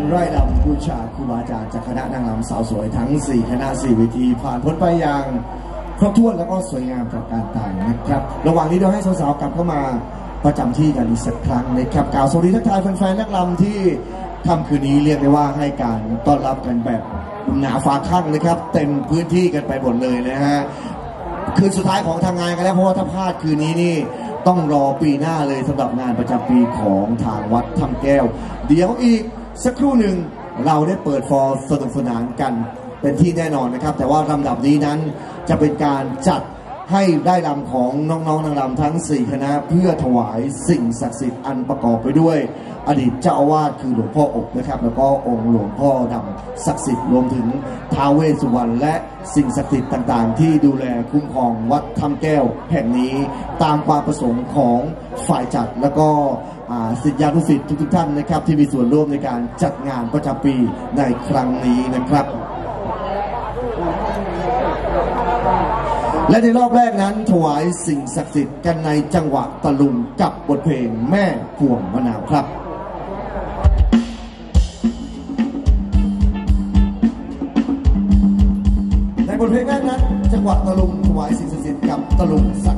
รไร่รำบูชาครูบาอาจารย์จากคณะนางรำสาวสวยทั้ง 4 คณะ4เวทีผ่านพ้นไปอย่างครบถ้วนแล้วก็สวยงามตระการต่างนะครับ ระหว่างนี้เดี๋ยวให้สาวๆกลับเข้ามาประจำที่กันอีกสักครั้งนะครับกล่าวสวัสดีทักทายแฟนๆนักรำที่ค่ำคืนนี้เรียกได้ว่าให้การต้อนรับกันแบบหนาฟ้าข้างนะครับ เต็มพื้นที่กันไปหมดเลยนะฮะคืนสุดท้ายของทางงานกันแล้วเพราะว่าถ้าพลาดคืนนี้นี่ต้องรอปีหน้าเลยสำหรับงานประจำปีของทางวัดถ้ำแก้ว เดี๋ยวอีก สักครู่หนึ่งเราได้เปิดฟอร์สนุกสนานกันเป็นที่แน่นอนนะครับ แต่ว่าลำดับนี้นั้นจะเป็นการจัด ให้ได้ลำของน้องๆนางรำทั้ง 4 คณะเพื่อถวายสิ่งศักดิ์สิทธิ์อันประกอบไปด้วย อดีตเจ้าอาวาสคือหลวงพ่ออกนะครับ แล้วก็องค์หลวงพ่อดำศักดิ์สิทธิ์รวมถึงท้าวเวสสุวรรณและสิ่งศักดิ์สิทธิ์ต่างๆ ที่ดูแลคุ้มครองวัดถ้ำแก้วแห่งนี้ตามความประสงค์ของฝ่ายจัดแล้วก็อ่าศิานุศิษย์ทุกๆท่านนะครับที่มีส่วนร่วมในการจัดงานประจำปีในครั้งนี้นะครับ และในรอบแรกนั้นถวายสิ่งศักดิ์สิทธิ์กันในจังหวะตะลุงกับบทเพลงแม่พวงมะนาวครับในบทเพลงแรกนั้น จังหวะตะลุงถวายสิ่งศักดิ์สิทธิ์กับตะลุงส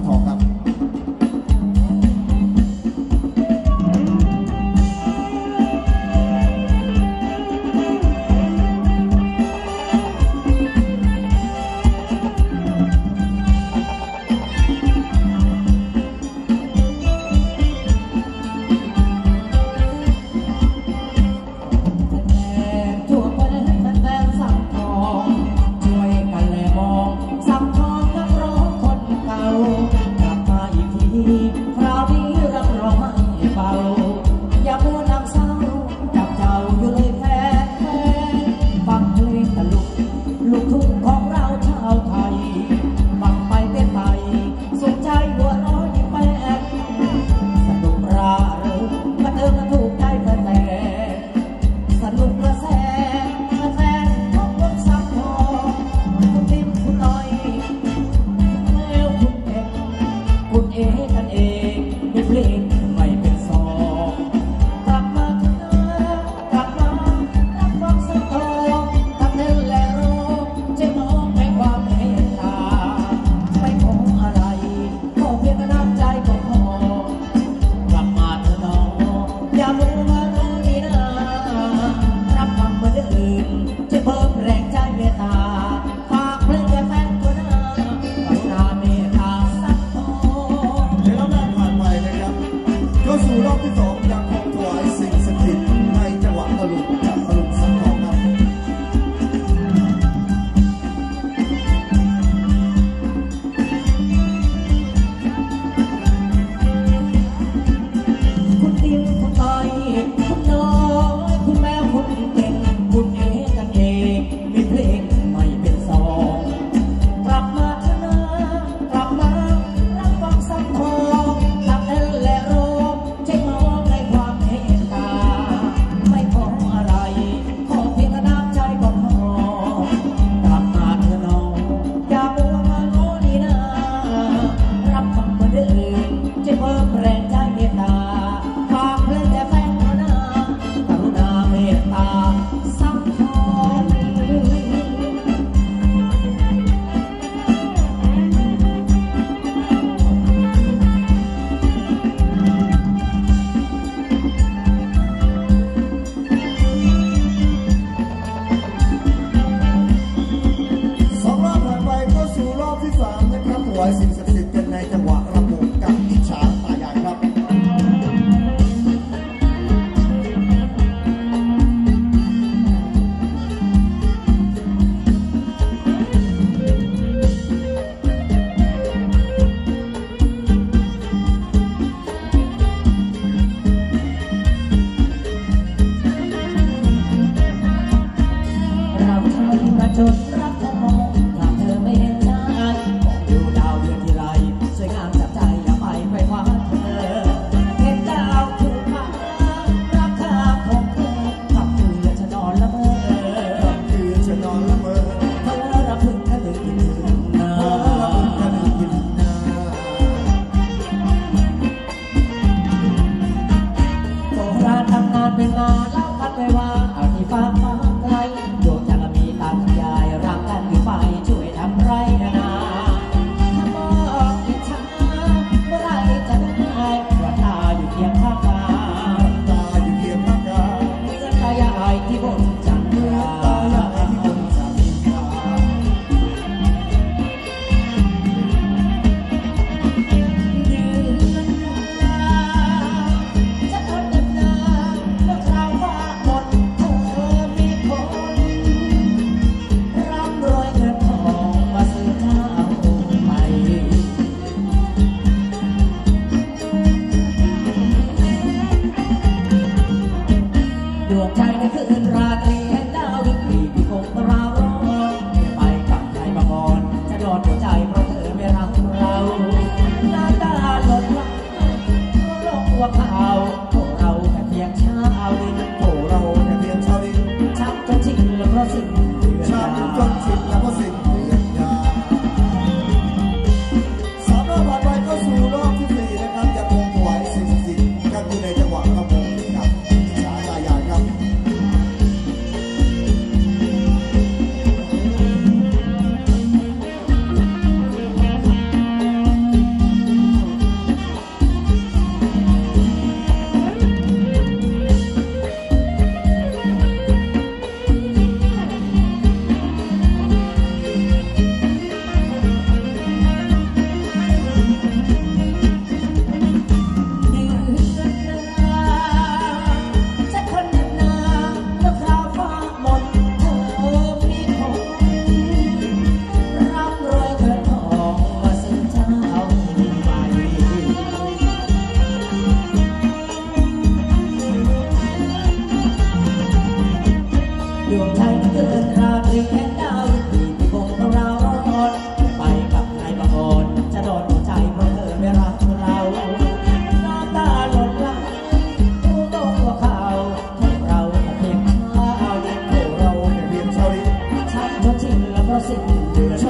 就。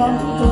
帮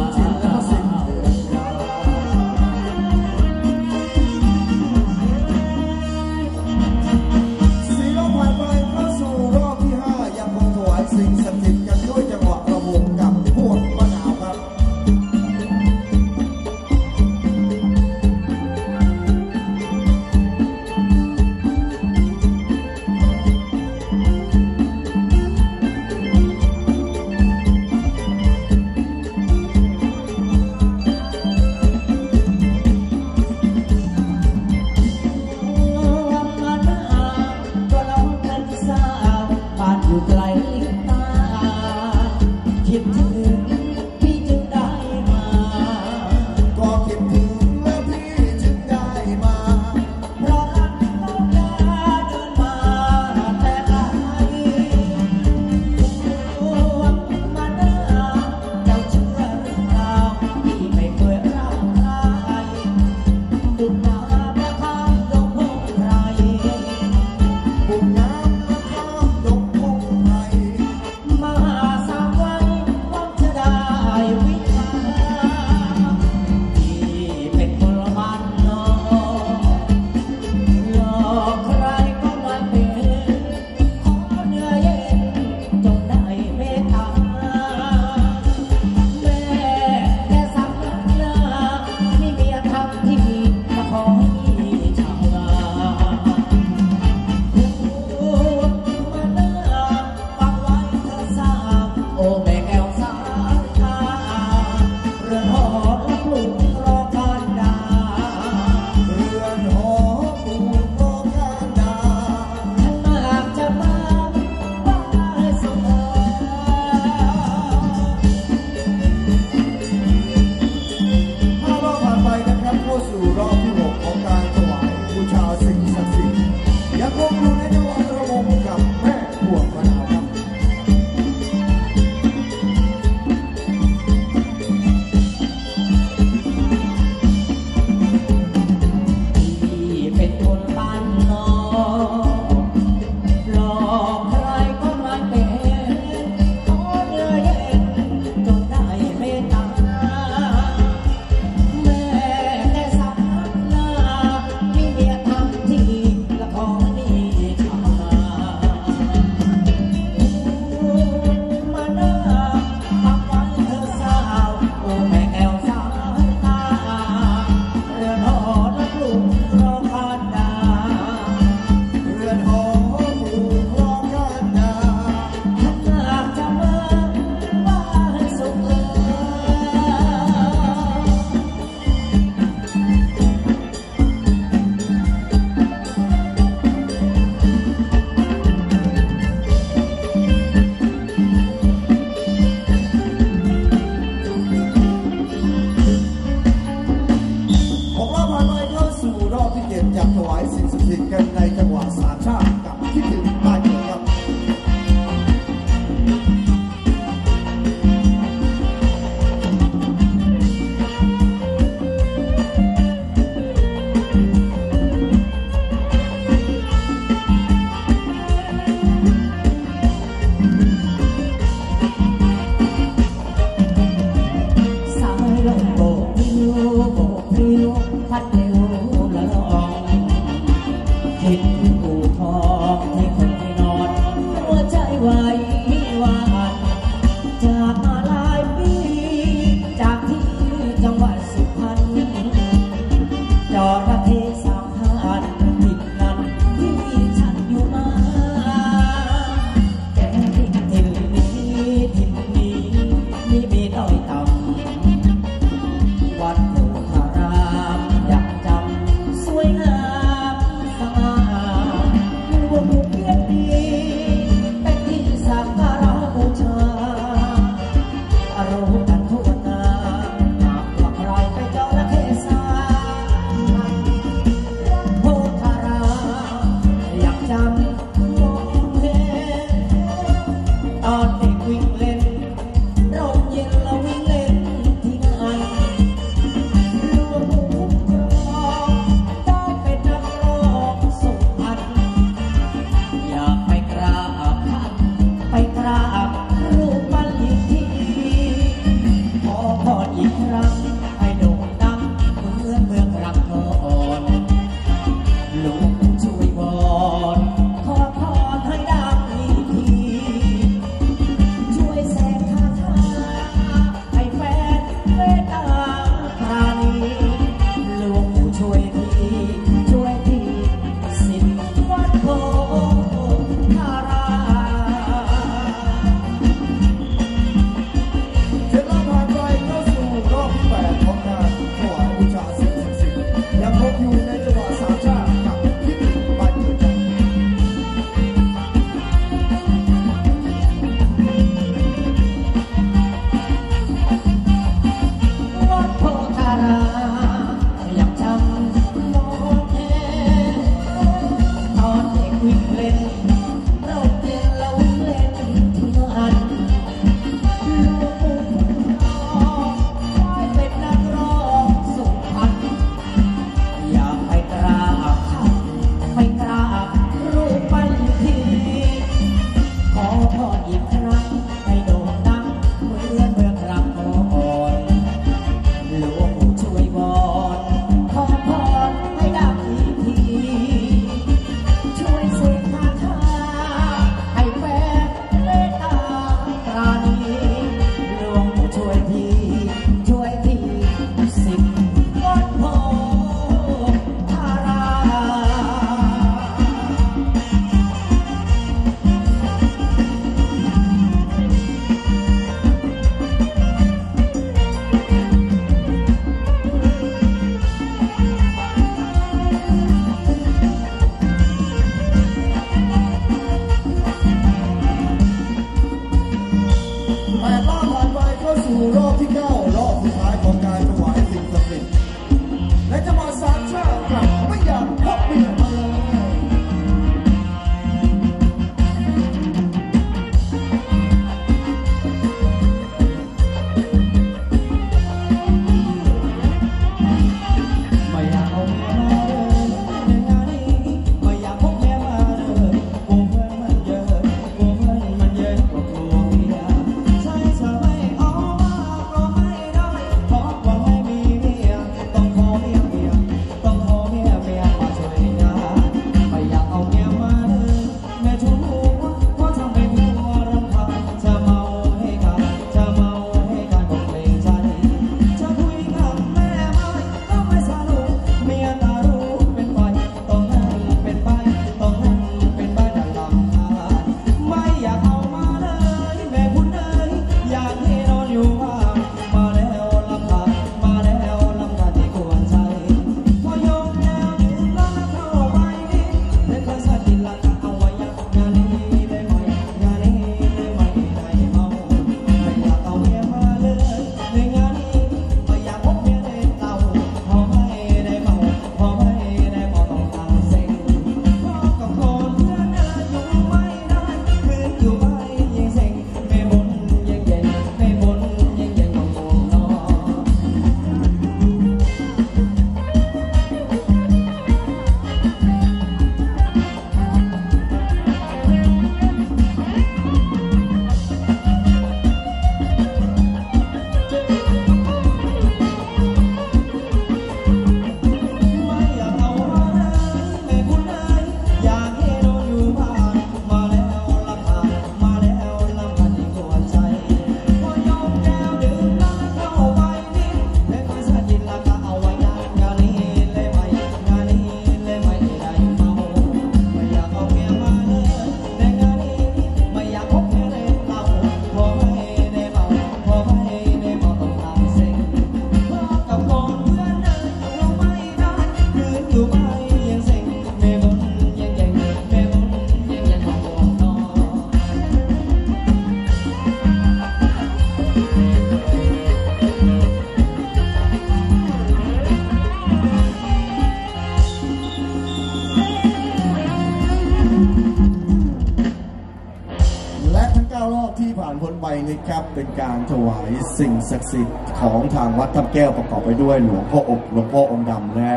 ศักดิ์สิทธิ์ของทางวัดทับแก้วประกอบไปด้วยหลวงพ่ออบหลวงพ่อองค์ดำและ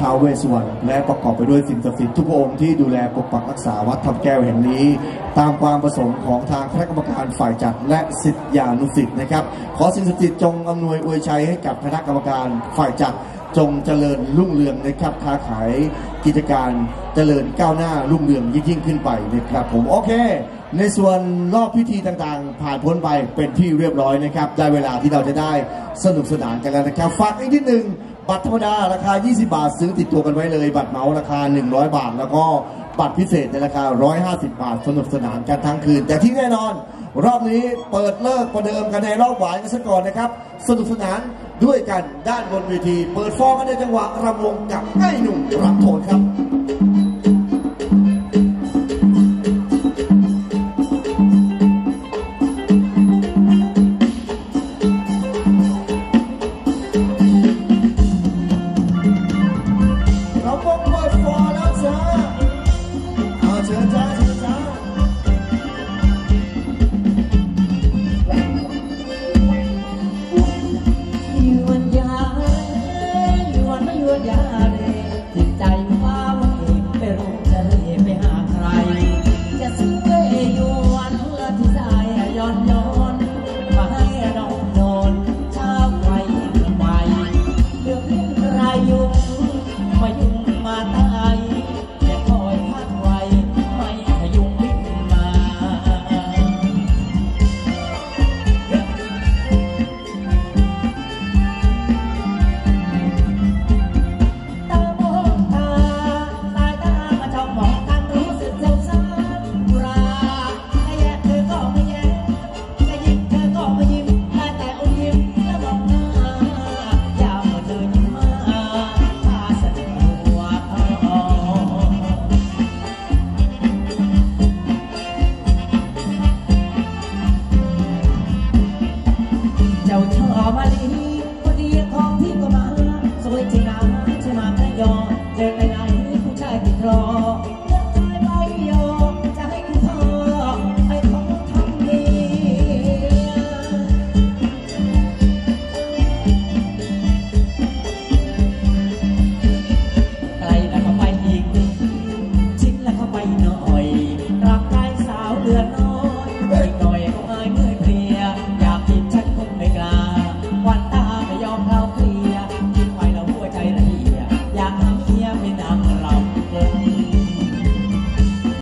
ท้าวเวสสุวรรณและประกอบไปด้วยสิ่งศักดิ์สิทธิ์ทุกองค์ที่ดูแลปกปักรักษาวัดทับแก้วแห่งนี้ ตามความประสงค์ของทางคณะกรรมการฝ่ายจัดและสิทธิานุสิทธิ์นะครับ ขอสิ่งศักดิ์สิทธิ์จงอำนวยอวยชัยให้กับคณะกรรมการฝ่ายจัดจงเจริญรุ่งเรืองนะครับค้าขายกิจการเจริญก้าวหน้ารุ่งเรืองยิ่งขึ้นไปนะครับผมโอเค ในส่วนรอบพิธีต่างๆ ผ่านพ้นไปเป็นที่เรียบร้อยนะครับ ได้เวลาที่เราจะได้สนุกสนานกันแล้วนะครับฝากอีกนิดหนึ่งบัตรธรรมดาราคา 20 บาทซื้อติดตัวกันไว้เลย บัตรเมาราคา 100 บาท แล้วก็บัตรพิเศษในราคา 150 บาทสนุกสนานกันทั้งคืน แต่ที่แน่นอน รอบนี้เปิดเลิกประเดิมกันในรอบหวานกันซะก่อนนะครับ สนุกสนานด้วยกันด้านบนเวที เปิดฟองกันในจังหวะรำวงกับไอ้หนุ่มรับโทนครับ